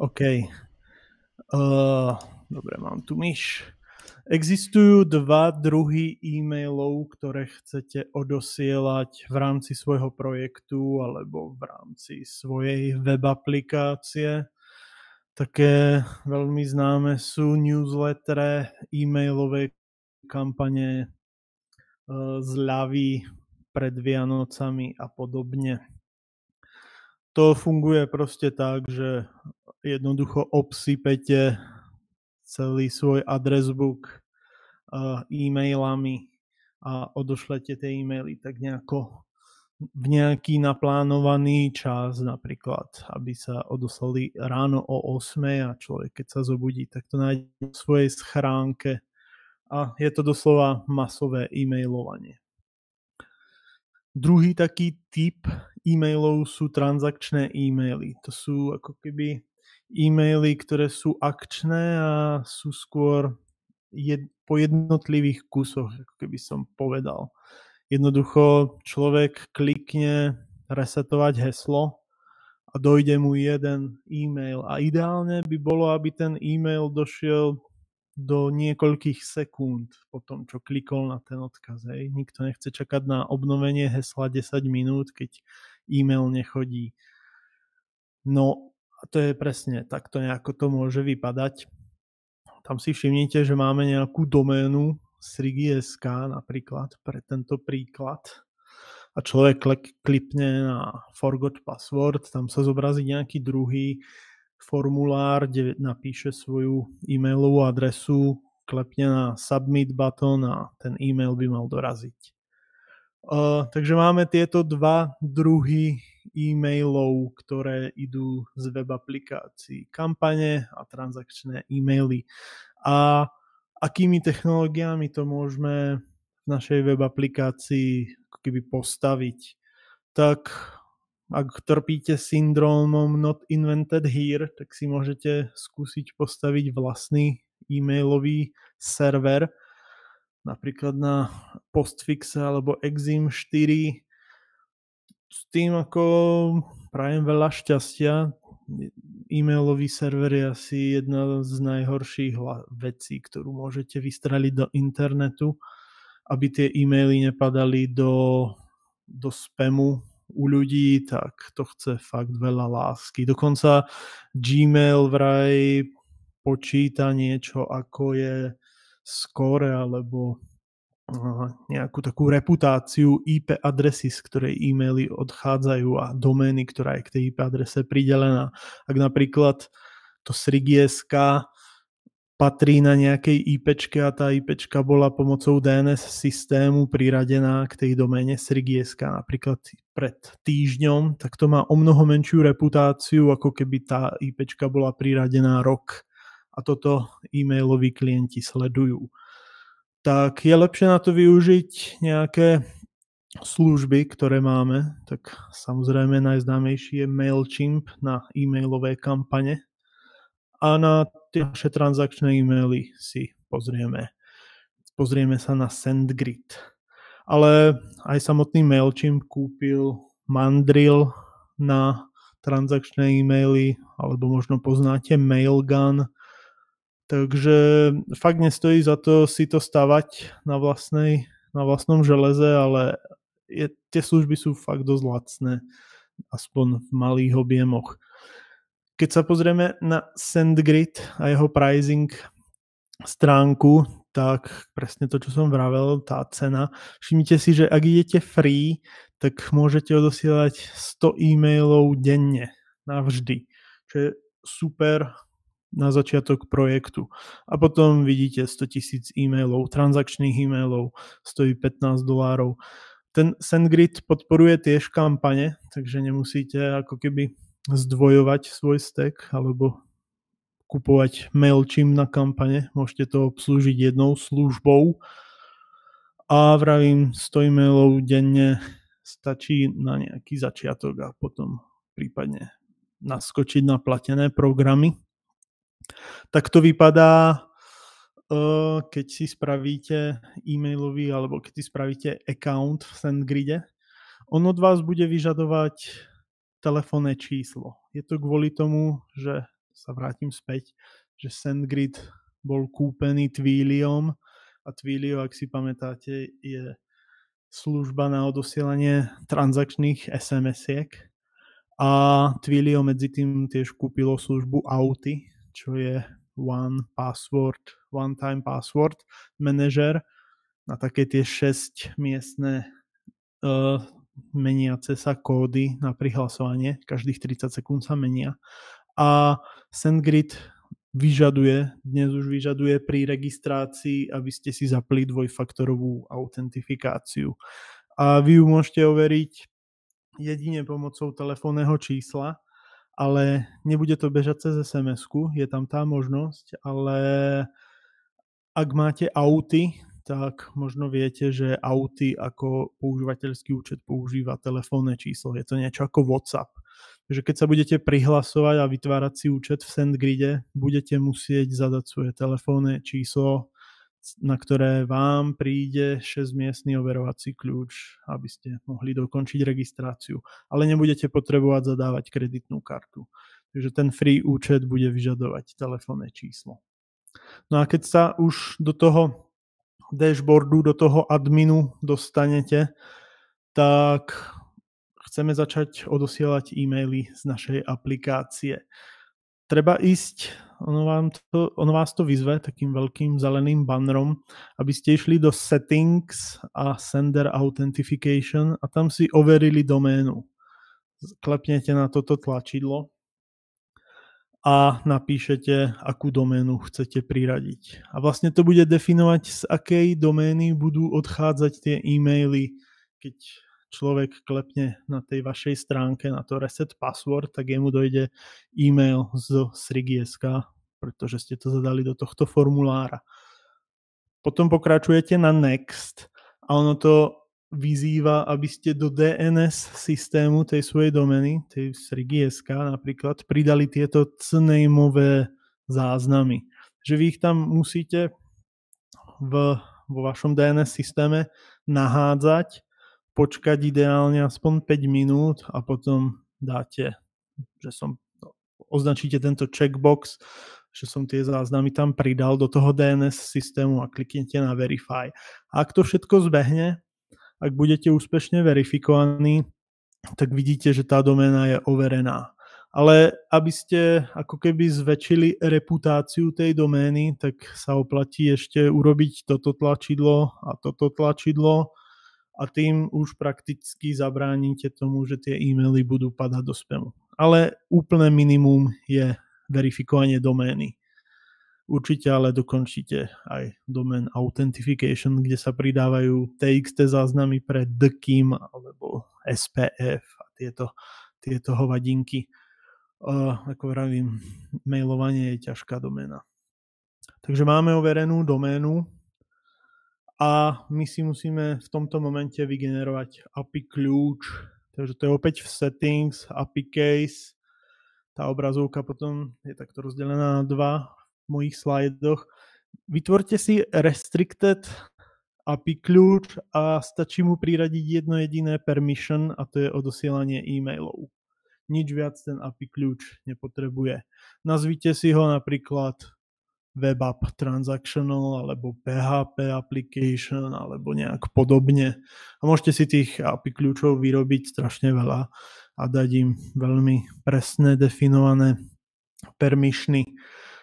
OK. Uh, dobre, mám tu myš. Existujú dva druhy e-mailov, ktoré chcete odosielať v rámci svojho projektu alebo v rámci svojej web aplikácie. Také veľmi známe sú newslettere, e-mailové kampane, e, zľavy pred Vianocami a podobne. To funguje proste tak, že jednoducho obsypete celý svoj adresbook e-mailami a odošlete tie e-maily tak nejako v nejaký naplánovaný čas, napríklad, aby sa odoslali ráno o 8 a človek, keď sa zobudí, tak to nájde v svojej schránke a je to doslova masové e-mailovanie. Druhý taký typ e-mailov sú transakčné e-maily. To sú ako keby e-maily, ktoré sú akčné a sú skôr jed, po jednotlivých kusoch, ako keby som povedal. Jednoducho človek klikne resetovať heslo a dojde mu jeden e-mail. A ideálne by bolo, aby ten e-mail došiel do niekoľkých sekúnd po tom, čo klikol na ten odkaz. Hej. Nikto nechce čakať na obnovenie hesla 10 minút, keď e-mail nechodí. No a to je presne takto nejako to môže vypadať. Tam si všimnite, že máme nejakú doménu Srigi.sk napríklad pre tento príklad a človek klipne na forgot password, tam sa zobrazí nejaký druhý formulár, kde napíše svoju e-mailovú adresu, klepne na submit button a ten e-mail by mal doraziť. Uh, takže máme tieto dva druhy e-mailov, ktoré idú z web aplikácií, kampane a transakčné e-maily. A akými technológiami to môžeme v našej web aplikácii keby postaviť. Tak ak trpíte syndromom not invented here, tak si môžete skúsiť postaviť vlastný e-mailový server, napríklad na Postfixe alebo Exim 4 s tým ako prajem veľa šťastia. E-mailový server je asi jedna z najhorších vecí, ktorú môžete vystreliť do internetu, aby tie e-maily nepadali do, do spamu u ľudí, tak to chce fakt veľa lásky. Dokonca Gmail vraj počíta niečo ako je score alebo nejakú takú reputáciu IP adresy, z ktorej e-maily odchádzajú a domény, ktorá je k tej IP adrese pridelená. Ak napríklad to SRIG.sk patrí na nejakej IP a tá IP bola pomocou DNS systému priradená k tej doméne SRIG.sk napríklad pred týždňom, tak to má o mnoho menšiu reputáciu, ako keby tá IP bola priradená rok. A toto e-mailoví klienti sledujú tak je lepšie na to využiť nejaké služby, ktoré máme. Tak samozrejme najznámejší je MailChimp na e-mailové kampane. A na tie naše transakčné e-maily si pozrieme. Pozrieme sa na SendGrid. Ale aj samotný MailChimp kúpil Mandrill na transakčné e-maily, alebo možno poznáte Mailgun, Takže fakt nestojí za to si to stavať na, vlastnej, na vlastnom železe, ale je, tie služby sú fakt dosť lacné, aspoň v malých objemoch. Keď sa pozrieme na SendGrid a jeho pricing stránku, tak presne to, čo som vravel, tá cena. Všimnite si, že ak idete free, tak môžete odosielať 100 e-mailov denne, navždy, čo je super na začiatok projektu. A potom vidíte 100 tisíc e-mailov, transakčných e-mailov, stojí 15 dolárov. Ten SendGrid podporuje tiež kampane, takže nemusíte ako keby zdvojovať svoj stack alebo kupovať MailChimp na kampane. Môžete to obslúžiť jednou službou a vravím 100 e-mailov denne stačí na nejaký začiatok a potom prípadne naskočiť na platené programy. Tak to vypadá, eh, keď si spravíte e-mailový alebo keď si spravíte account v SendGride. On od vás bude vyžadovať telefónne číslo. Je to kvôli tomu, že sa vrátim späť, že SendGrid bol kúpený Twiliom a Twilio, ak si pamätáte, je služba na odosielanie transakčných SMS-iek a Twilio medzi tým tiež kúpilo službu Auty, čo je One Password, One Time Password Manager na také tie 6 miestne uh, meniace sa kódy na prihlasovanie. Každých 30 sekúnd sa menia. A SendGrid vyžaduje, dnes už vyžaduje pri registrácii, aby ste si zapli dvojfaktorovú autentifikáciu. A vy ju môžete overiť jedine pomocou telefónneho čísla, ale nebude to bežať cez sms je tam tá možnosť, ale ak máte auty, tak možno viete, že auty ako používateľský účet používa telefónne číslo. Je to niečo ako WhatsApp že keď sa budete prihlasovať a vytvárať si účet v SendGride, budete musieť zadať svoje telefónne číslo, na ktoré vám príde 6-miestný overovací kľúč, aby ste mohli dokončiť registráciu. Ale nebudete potrebovať zadávať kreditnú kartu. Takže ten free účet bude vyžadovať telefónne číslo. No a keď sa už do toho dashboardu, do toho adminu dostanete, tak chceme začať odosielať e-maily z našej aplikácie. Treba ísť, ono, vám to, ono vás to vyzve takým veľkým zeleným bannerom, aby ste išli do Settings a Sender Authentication a tam si overili doménu. Klepnete na toto tlačidlo a napíšete, akú doménu chcete priradiť. A vlastne to bude definovať, z akej domény budú odchádzať tie e-maily, keď človek klepne na tej vašej stránke na to reset password, tak jemu dojde e-mail z Srigi.sk, pretože ste to zadali do tohto formulára. Potom pokračujete na next a ono to vyzýva, aby ste do DNS systému tej svojej domeny, tej Srigi.sk napríklad, pridali tieto cnameové záznamy. Že vy ich tam musíte v, vo vašom DNS systéme nahádzať počkať ideálne aspoň 5 minút a potom dáte, že som, označíte tento checkbox, že som tie záznamy tam pridal do toho DNS systému a kliknete na Verify. A ak to všetko zbehne, ak budete úspešne verifikovaní, tak vidíte, že tá doména je overená. Ale aby ste ako keby zväčšili reputáciu tej domény, tak sa oplatí ešte urobiť toto tlačidlo a toto tlačidlo a tým už prakticky zabránite tomu, že tie e-maily budú padať do spamu. Ale úplné minimum je verifikovanie domény. Určite ale dokončíte aj domain authentication, kde sa pridávajú TXT záznamy pre DKIM alebo SPF a tieto, tieto hovadinky. Uh, ako vravím, mailovanie je ťažká doména. Takže máme overenú doménu, a my si musíme v tomto momente vygenerovať API kľúč. Takže to je opäť v settings, API case. Tá obrazovka potom je takto rozdelená na dva v mojich slajdoch. Vytvorte si restricted API kľúč a stačí mu priradiť jedno jediné permission a to je odosielanie e-mailov. Nič viac ten API kľúč nepotrebuje. Nazvite si ho napríklad web app transactional alebo PHP application alebo nejak podobne. A môžete si tých API kľúčov vyrobiť strašne veľa a dať im veľmi presné definované permissiony.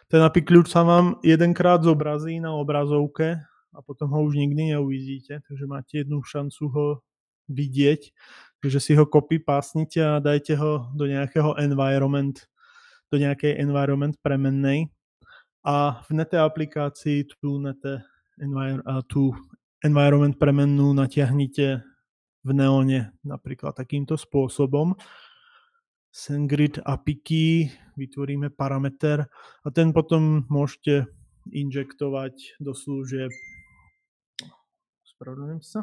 Ten API kľúč sa vám jedenkrát zobrazí na obrazovke a potom ho už nikdy neuvidíte, takže máte jednu šancu ho vidieť, takže si ho copy pásnite a dajte ho do nejakého environment, do nejakej environment premennej a v nete aplikácii tú, nete envir- tú environment premennú natiahnite v Neone napríklad takýmto spôsobom. SendGrid API vytvoríme parameter a ten potom môžete injektovať do služieb spravedlňujem sa.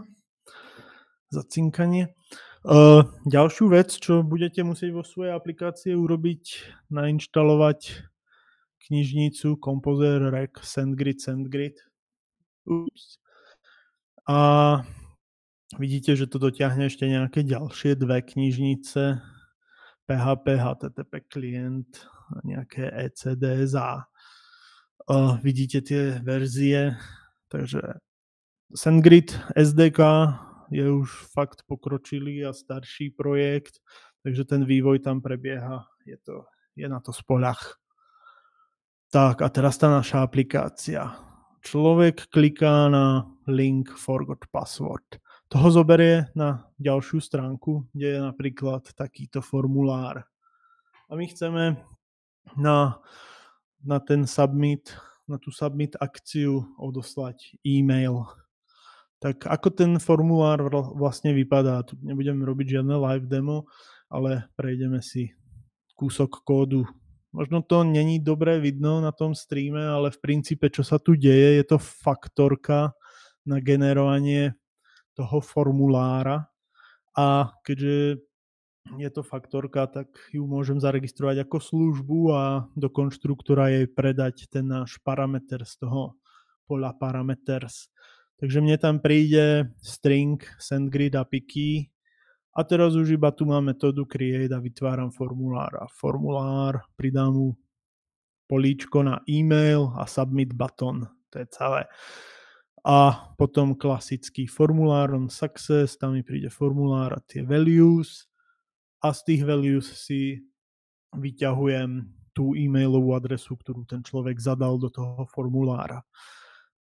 Uh, ďalšiu vec, čo budete musieť vo svojej aplikácie urobiť, nainštalovať knižnicu Composer Rec SendGrid SendGrid. Ups. A vidíte, že to dotiahne ešte nejaké ďalšie dve knižnice PHP, HTTP klient nejaké ECDSA. Uh, vidíte tie verzie, takže SendGrid SDK je už fakt pokročilý a starší projekt, takže ten vývoj tam prebieha, je, to, je na to spoľah. Tak a teraz tá naša aplikácia. Človek kliká na link forgot password toho zoberie na ďalšiu stránku, kde je napríklad takýto formulár. A my chceme na, na ten submit, na tú submit akciu odoslať e-mail. Tak ako ten formulár vlastne vypadá? Tu nebudeme robiť žiadne live demo, ale prejdeme si kúsok kódu. Možno to není dobre vidno na tom streame, ale v princípe, čo sa tu deje, je to faktorka na generovanie toho formulára a keďže je to faktorka, tak ju môžem zaregistrovať ako službu a do konštruktora jej predať ten náš parameter z toho pola parameters. Takže mne tam príde string sendGrid API key a teraz už iba tu mám metódu create a vytváram formulár. A formulár pridám mu políčko na e-mail a submit button. To je celé a potom klasický formulár on success, tam mi príde formulár a tie values a z tých values si vyťahujem tú e-mailovú adresu, ktorú ten človek zadal do toho formulára.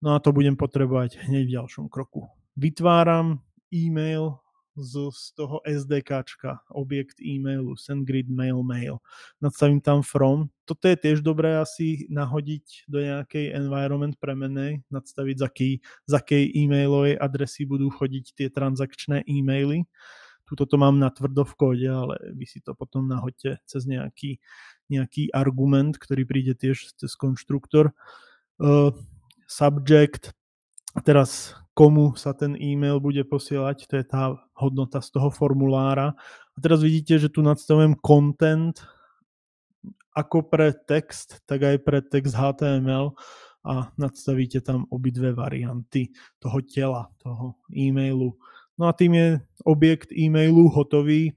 No a to budem potrebovať hneď v ďalšom kroku. Vytváram e-mail z, z toho SDKčka, objekt e-mailu, SendGrid mail mail. Nadstavím tam from. Toto je tiež dobré asi nahodiť do nejakej environment premenej, nadstaviť z akej, z akej e-mailovej adresy budú chodiť tie transakčné e-maily. Tuto to mám na tvrdo v kóde, ale vy si to potom nahoďte cez nejaký, nejaký argument, ktorý príde tiež cez konštruktor. Uh, subject, teraz komu sa ten e-mail bude posielať, to je tá hodnota z toho formulára. A teraz vidíte, že tu nadstavujem content ako pre text, tak aj pre text HTML a nadstavíte tam obidve varianty toho tela, toho e-mailu. No a tým je objekt e-mailu hotový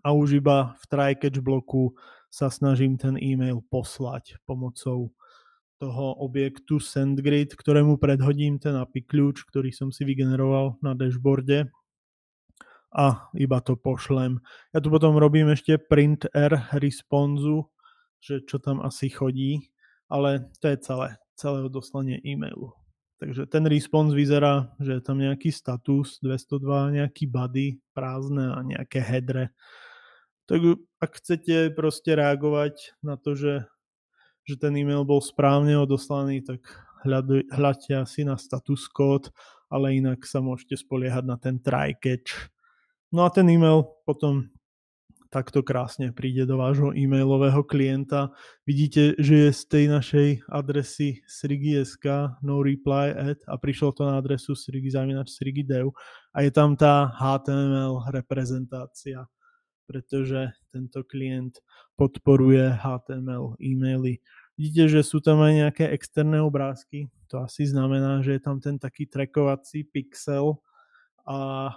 a už iba v try bloku sa snažím ten e-mail poslať pomocou toho objektu SendGrid, ktorému predhodím ten API kľúč, ktorý som si vygeneroval na dashboarde a iba to pošlem. Ja tu potom robím ešte print r responsu, že čo tam asi chodí, ale to je celé, celé odoslanie e-mailu. Takže ten response vyzerá, že je tam nejaký status 202, nejaký body prázdne a nejaké headre. Tak ak chcete proste reagovať na to, že že ten e-mail bol správne odoslaný, tak hľadte asi na status kód, ale inak sa môžete spoliehať na ten try catch. No a ten e-mail potom takto krásne príde do vášho e-mailového klienta. Vidíte, že je z tej našej adresy srigi.sk no reply at a prišlo to na adresu srigi.dev a je tam tá HTML reprezentácia pretože tento klient podporuje HTML e-maily. Vidíte, že sú tam aj nejaké externé obrázky. To asi znamená, že je tam ten taký trackovací pixel a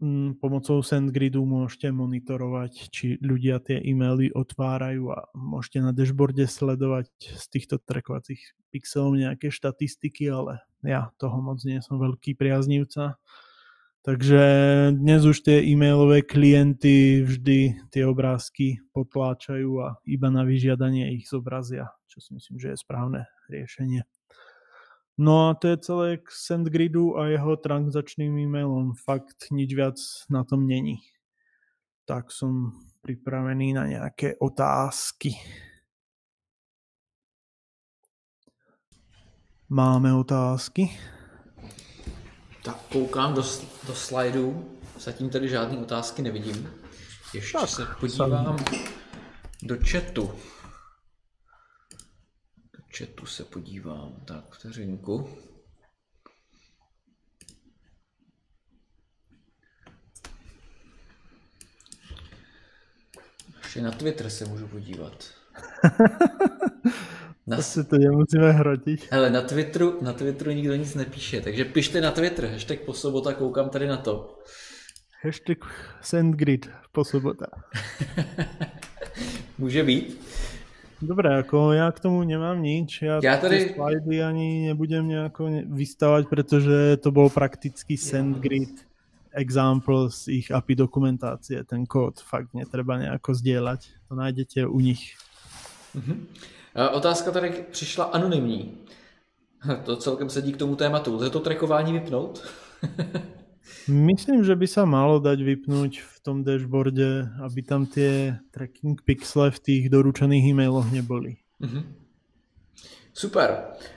mm, pomocou SendGridu môžete monitorovať, či ľudia tie e-maily otvárajú a môžete na dashboarde sledovať z týchto trackovacích pixelov nejaké štatistiky, ale ja toho moc nie som veľký priaznivca. Takže dnes už tie e-mailové klienty vždy tie obrázky potláčajú a iba na vyžiadanie ich zobrazia, čo si myslím, že je správne riešenie. No a to je celé k SendGridu a jeho transakčným e-mailom. Fakt nič viac na tom není. Tak som pripravený na nejaké otázky. Máme otázky? Tak koukám do, do slajdů, zatím tady žádné otázky nevidím. Ještě tak, se podívám sam. do chatu. Do chatu se podívám, tak vteřinku. Ještě na Twitter se můžu podívat. Na... Asi to nemusíme hrotit. Hele, na Twitteru, na Twitteru nikdo nic nepíše, takže pište na Twitter, hashtag po sobota, koukám tady na to. Hashtag SendGrid po sobota. Může být. Dobre, ako ja k tomu nemám nič. Ja, ja tady... slidy ani nebudem nejako vystavať, pretože to bol prakticky SendGrid example z ich API dokumentácie. Ten kód fakt netreba nejako zdieľať. To nájdete u nich. Uh-huh. Otázka tady přišla anonymní. To celkem sedí k tomu tématu. Lze to trackování vypnout? Myslím, že by sa malo dať vypnúť v tom dashboarde, aby tam tie tracking pixle v tých doručených e-mailoch neboli. Uh-huh. Super.